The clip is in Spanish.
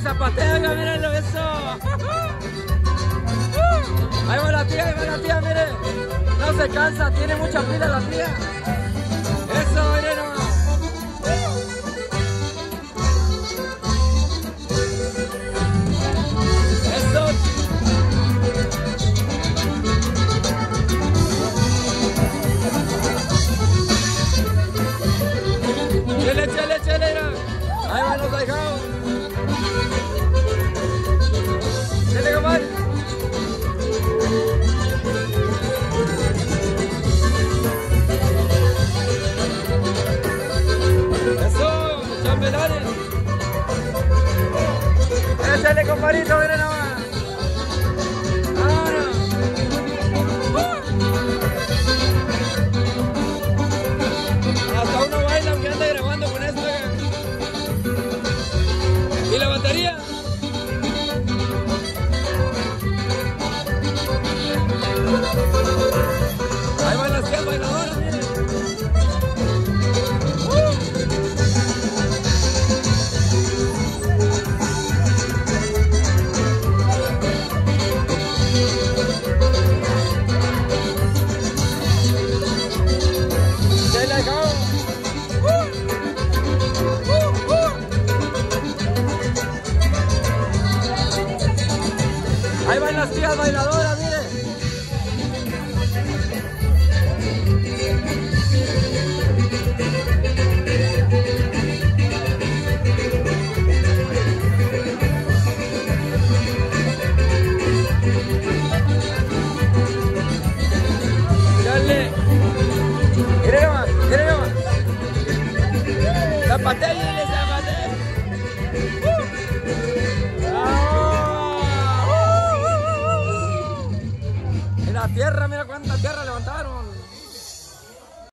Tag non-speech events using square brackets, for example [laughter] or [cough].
zapatea, mírenlo eso. [laughs] Ahí va la tía, ahí va la tía, miren. No se cansa, tiene mucha pila la tía. Échale, compadrito. Bailadoras, tierra, mira cuánta tierra levantaba.